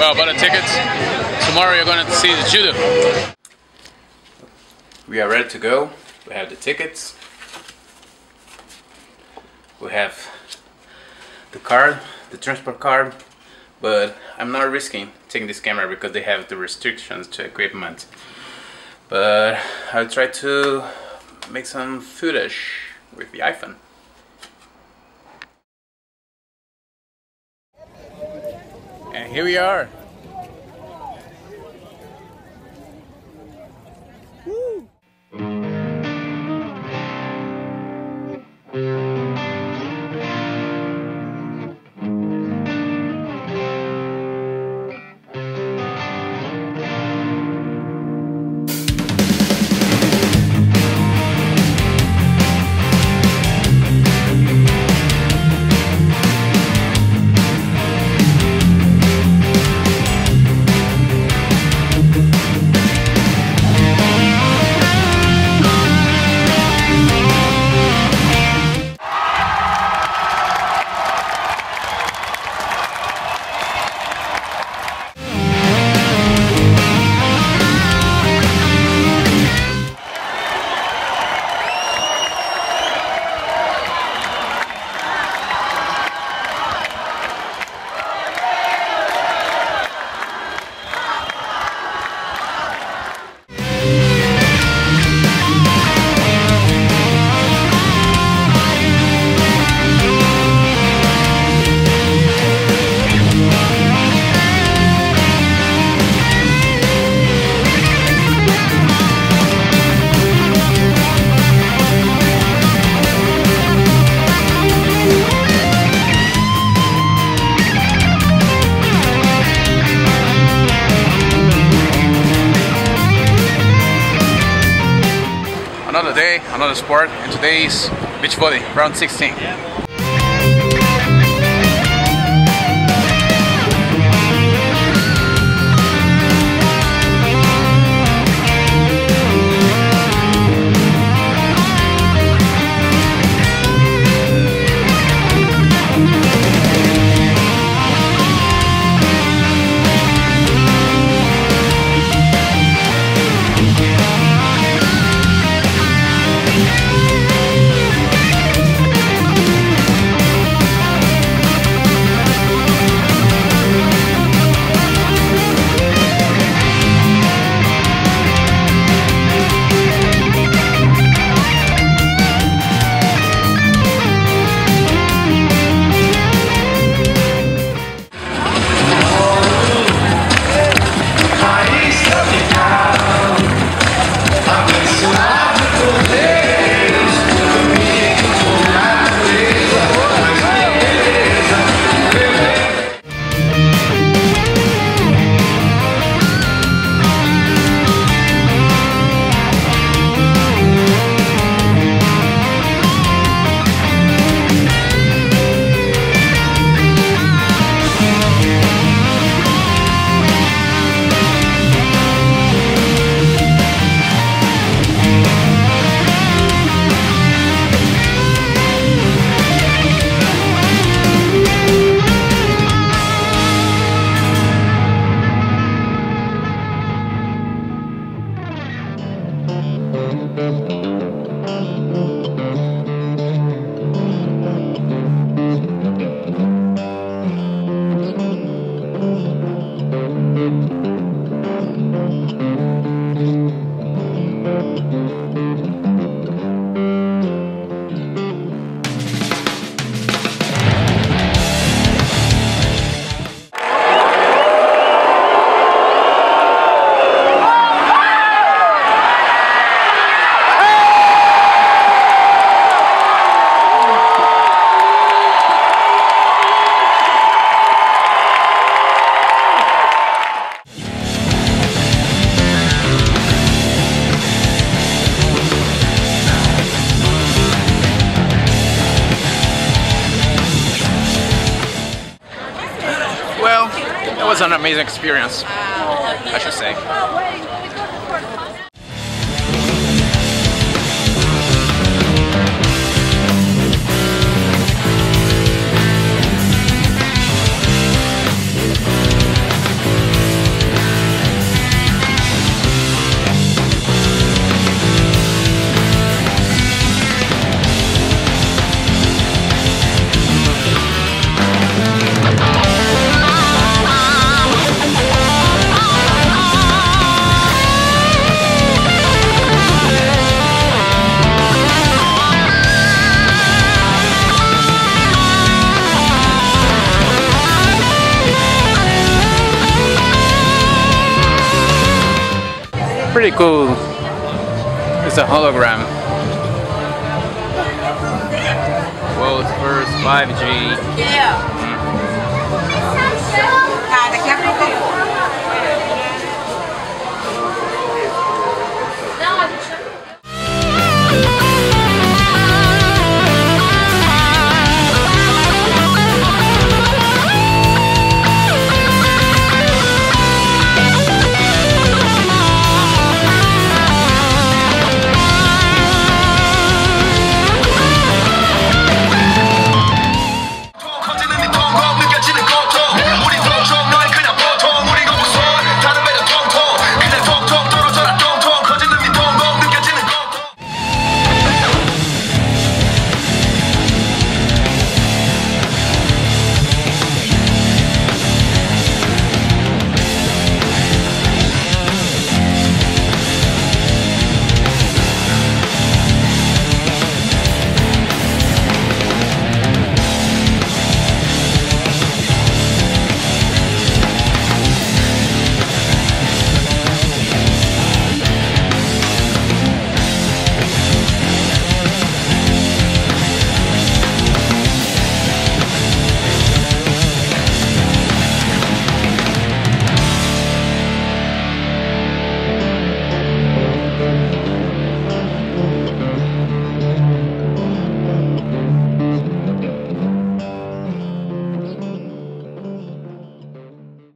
Well, about the tickets, tomorrow you're going to see the judo. We are ready to go. We have the tickets. We have the card, the transport card, but I'm not risking taking this camera because they have the restrictions to equipment. But I'll try to make some footage with the iPhone. Here we are. Another day, another sport, and today's beach volley, round 16. An amazing experience, I should say. Pretty cool. It's a hologram. World's first 5G Yeah.